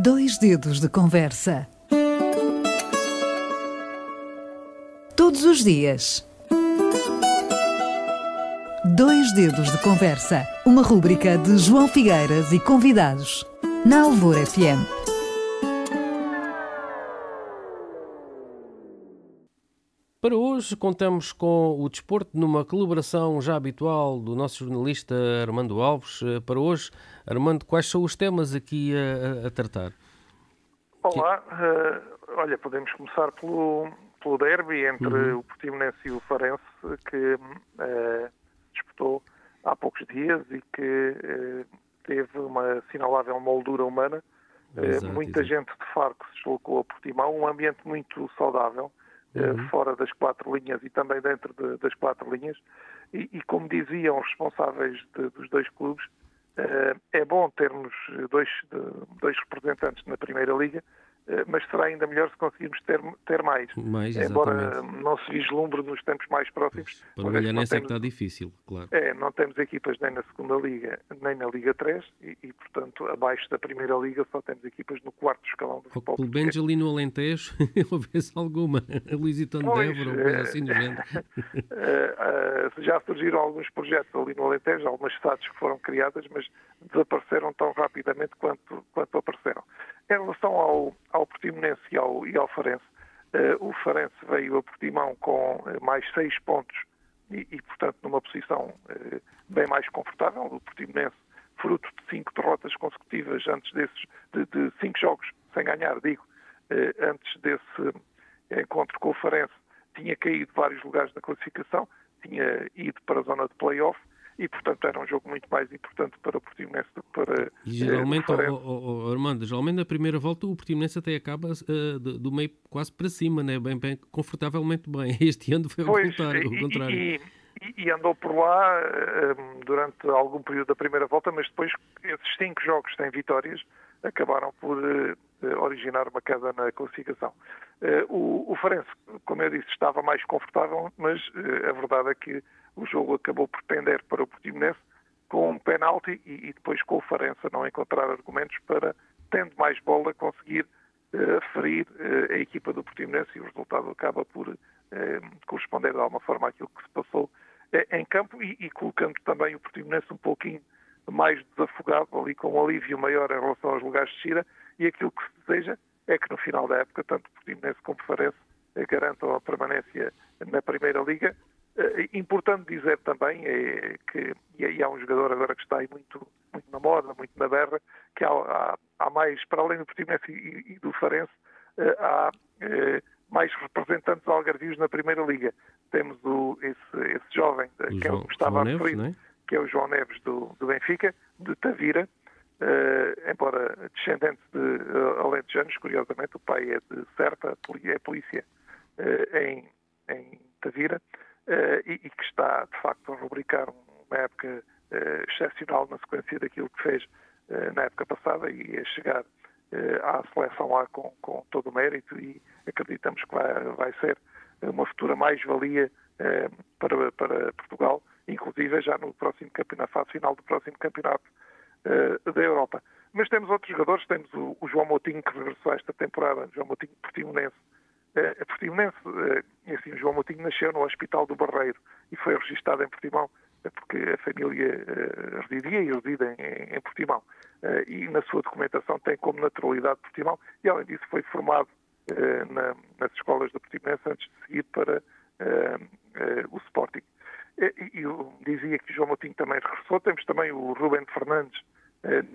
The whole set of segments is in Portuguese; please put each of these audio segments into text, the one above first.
Dois dedos de conversa. Todos os dias. Dois dedos de conversa. Uma rúbrica de João Figueiras e convidados. Na Alvor FM. Para hoje contamos com o desporto numa colaboração já habitual do nosso jornalista Armando Alves. Eh, para hoje, Armando, quais são os temas aqui a, a tratar? Olá, uh, olha, podemos começar pelo, pelo derby entre uhum. o Portimonense e o Farense, que uh, disputou há poucos dias e que uh, teve uma assinalável moldura humana. Exato, muita exato. gente de que se deslocou a Portimão, um ambiente muito saudável uhum. fora das quatro linhas e também dentro de, das quatro linhas. E, e como diziam os responsáveis de, dos dois clubes, uh, é bom termos dois, dois representantes na Primeira Liga, eh, mas será ainda melhor se conseguirmos ter, ter mais. mais Embora não se vislumbre nos tempos mais próximos. Para o Galhanense é que está difícil, claro. É, não temos equipas nem na segunda Liga, nem na Liga 3 e, e portanto, abaixo da Primeira Liga só temos equipas no quarto escalão do futebol. Pelo menos ali no Alentejo, houvesse alguma. De Évora, ou coisa assim do género. Eh, eh, já surgiram alguns projetos ali no Alentejo, algumas cidades que foram criadas, mas desapareceram tão rapidamente quanto, quanto apareceram. Em relação ao, ao Portimonense e ao, e ao Farense, uh, o Farense veio a Portimão com uh, mais seis pontos e, e, portanto, numa posição uh, bem mais confortável. O Portimonense, fruto de cinco derrotas consecutivas antes desses, de, de cinco jogos sem ganhar, digo, antes desse encontro com o Farense, tinha caído vários lugares na classificação, tinha ido para a zona de play-off e, portanto, era um jogo muito mais importante para o Portimonense do que para E geralmente, eh, oh, oh, Armando, geralmente na primeira volta o Portimonense até acaba uh, do, do, meio quase para cima, né? bem, bem confortavelmente bem. Este ano foi pois, contrário, e, contrário. E, e, e, andou por lá um, durante algum período da primeira volta, mas depois esses cinco jogos sem vitórias acabaram por uh, originar uma queda na classificação. Uh, o, o Farense, como eu disse, estava mais confortável, mas a verdade é que o jogo acabou por pender para o Portimonense com um penalti e, e depois com o Farense não encontrar argumentos para, tendo mais bola, conseguir uh, ferir uh, a equipa do Portimonense e o resultado acaba por uh, corresponder de alguma forma àquilo que se passou em campo e, e, colocando também o Portimonense um pouquinho mais desafogado, ali com um alívio maior em relação aos lugares de Xira e aquilo que se deseja é que no final da época, tanto o Portimonense como o Farense garantam a permanência na Primeira Liga importante dizer também é que, e há um jogador agora que está aí muito, muito na moda, muito na berra, que há, há, há mais, para além do Portimonense e, e, do Farense, uh, há uh, mais representantes algarvios na Primeira Liga. Temos o, esse, esse jovem, o que é o que estava a referir, é? que é o João Neves do, do Benfica, de Tavira, embora descendente de uh, alentejanos, curiosamente, o pai é de Serpa, é polícia em, em Tavira, uh, e, e, que está, de facto, a rubricar uma época uh, excepcional na sequência daquilo que fez uh, na época passada e a chegar à seleção lá com, com, todo o mérito e acreditamos que vai, vai ser uma futura mais-valia para, para Portugal, inclusive já no próximo campeonato, na fase final do próximo campeonato da Europa. Mas temos outros jogadores, temos o, o João Moutinho que regressou esta temporada, João Moutinho Portimonense, a Portimonense, eh, assim, o João Moutinho nasceu no Hospital do Barreiro e foi registado em Portimão eh, porque a família uh, residia e reside em, em Portimão. Uh, e na sua documentação tem como naturalidade Portimão e, além disso, foi formado uh, na, nas escolas da Portimonense antes de seguir para o Sporting. E, eu dizia que o João Moutinho também regressou. Temos também o Ruben Fernandes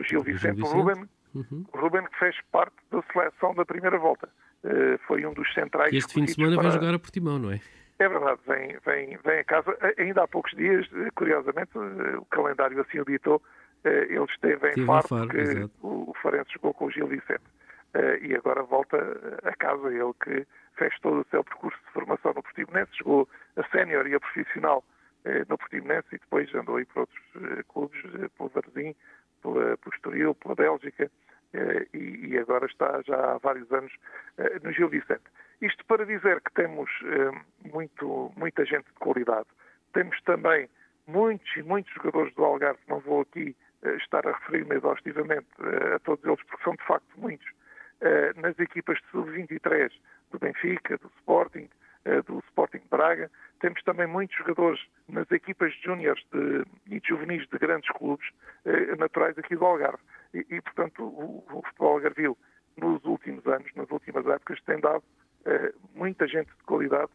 Gil Vicente. Gil Vicente. O Ruben, uhum. o Ruben que fez parte da seleção da primeira volta. Eh, foi um dos centrais. Este fim de semana para... vai jogar a Portimão, não é? É verdade, vem, vem, vem a casa. Ainda há poucos dias, eh, curiosamente, eh, o calendário assim o ditou, ele esteve em Faro, Faro porque o Farense jogou com o Gil Vicente. E agora volta a casa, ele que fez todo o seu percurso de formação no Portimonense, jogou a sénior e a profissional no Portimonense e depois andou aí para outros clubes, pelo Varzim, pelo Estoril, pela Bélgica, e, agora está já há vários anos eh, no Gil Vicente. Isto para dizer que temos eh, muito, muita gente de qualidade. Temos também muitos e muitos jogadores do Algarve, não vou aqui estar a referir-me exaustivamente a todos eles, porque são de facto muitos, nas equipas de sub-23 do Benfica, do Sporting, do Sporting Braga. Temos também muitos jogadores nas equipas júniores e juvenis de grandes clubes naturais aqui do Algarve. E, e portanto, o, o futebol algarvio, nos últimos anos, nas últimas épocas, tem dado muita gente de qualidade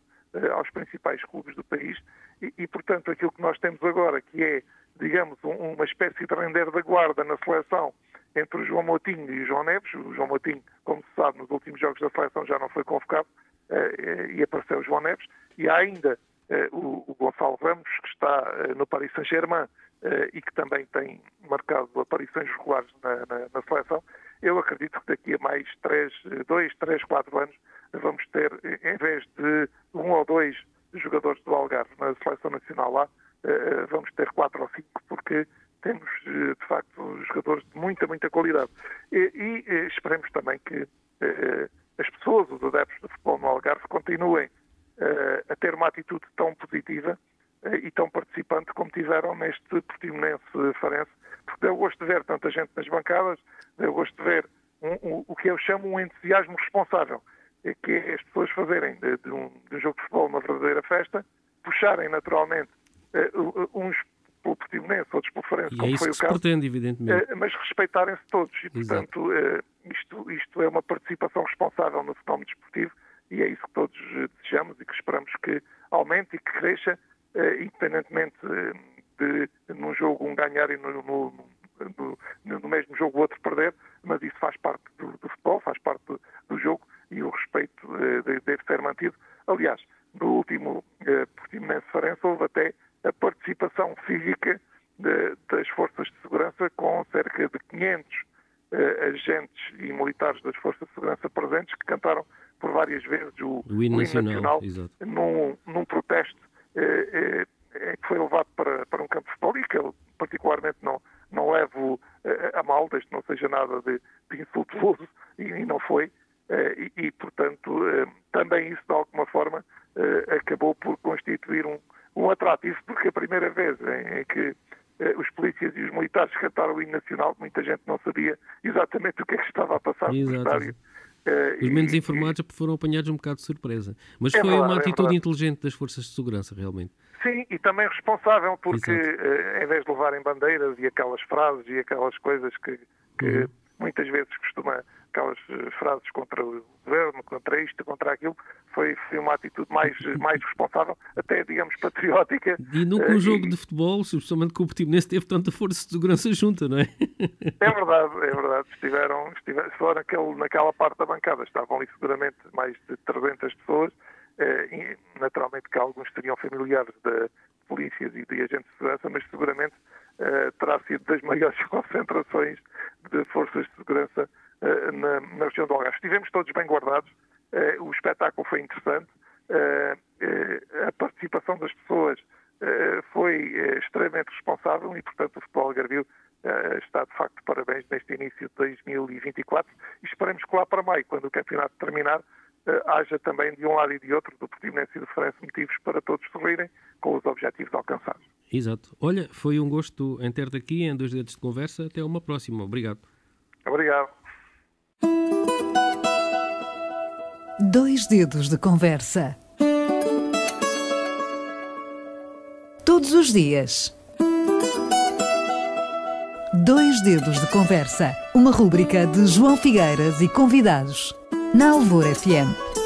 aos principais clubes do país e, e, portanto, aquilo que nós temos agora, que é, digamos, um, uma espécie de render da guarda na seleção entre o João Moutinho e o João Neves. O João Moutinho, como se sabe, nos últimos jogos da seleção já não foi convocado e apareceu o João Neves. E há ainda uh, o, o, Gonçalo Ramos, que está uh, no Paris Saint-Germain e que também tem marcado aparições regulares na, na, na, seleção. Eu acredito que daqui a mais três, dois, três, quatro anos vamos ter, em vez de um ou dois jogadores do Algarve na seleção nacional lá, vamos ter quatro ou cinco, porque temos, de facto, jogadores de muita, muita qualidade. E, e esperemos também que as pessoas, os adeptos do futebol no Algarve, continuem a ter uma atitude tão positiva e tão participante como tiveram neste Portimonense Farense, porque deu gosto de ver tanta gente nas bancadas, deu gosto de ver um, um, o que eu chamo um entusiasmo responsável que é as pessoas fazerem de, de, um, de, um, jogo de futebol uma verdadeira festa, puxarem naturalmente uh, uns pelo Portimonense, outros pelo Farense, e como é foi o caso, pretende, evidentemente. Uh, mas respeitarem-se todos. E, portanto, uh, isto, isto é uma participação responsável no fenómeno desportivo e é isso que todos desejamos e que esperamos que aumente e que cresça, independentemente de, num jogo um ganhar e no, no, no, no, mesmo jogo o outro perder, mas isso faz parte do, do futebol, faz parte do, do jogo e o respeito eh, deve ser mantido. Aliás, no último eh, Portimonense Farense houve até a participação física de, das forças de segurança com cerca de 500 eh, agentes e militares das forças de segurança presentes que cantaram por várias vezes o, o hino nacional, nacional num, num, protesto eh, eh, que foi levado para, para um campo de futebol e que eu particularmente não, não levo a mal, desde que não seja nada de, de insultuoso, e, e não foi, eh, e, e, portanto, eh, também isso, de alguma forma, eh, acabou por constituir um, um atrativo, porque a primeira vez em, em que os polícias e os militares cantaram o hino nacional, muita gente não sabia exatamente o que é que estava a passar no estádio. Os menos informados foram apanhados um bocado de surpresa. Mas é foi verdade, uma é atitude é inteligente das forças de segurança, realmente. Sim, e também responsável, porque uh, em vez de levarem bandeiras e aquelas frases e aquelas coisas que, que uhum. Muitas vezes costuma aquelas eh, frases contra o governo, contra isto, contra aquilo, foi, foi uma atitude mais, mais responsável, até, digamos, patriótica. E nunca um jogo e... de futebol, especialmente com o Portimonense, teve tanta força de segurança junta, não é? É verdade, é verdade. Estiveram, estiveram só naquele, naquela parte da bancada, estavam ali seguramente mais de 300 pessoas, uh, e naturalmente que alguns seriam familiares de polícias e de agentes de segurança, mas seguramente terá sido das maiores concentrações de forças de segurança eh, na, na, região do Algarve. Estivemos todos bem guardados, uh, o espetáculo foi interessante, a participação das pessoas foi extremamente responsável e, portanto, o futebol algarvio está, de facto, parabéns neste início de 2024 e esperemos que lá para maio, quando o campeonato terminar, haja também de um lado e de outro, do Portimonense e do Farense, motivos para todos sorrirem com os objetivos alcançados. Exato. Olha, foi um gosto em ter-te aqui em Dois Dedos de Conversa. Até uma próxima. Obrigado. Obrigado. Dois dedos de conversa. Todos os dias. Dois dedos de conversa. Uma rúbrica de João Figueiras e convidados. Na Alvor FM.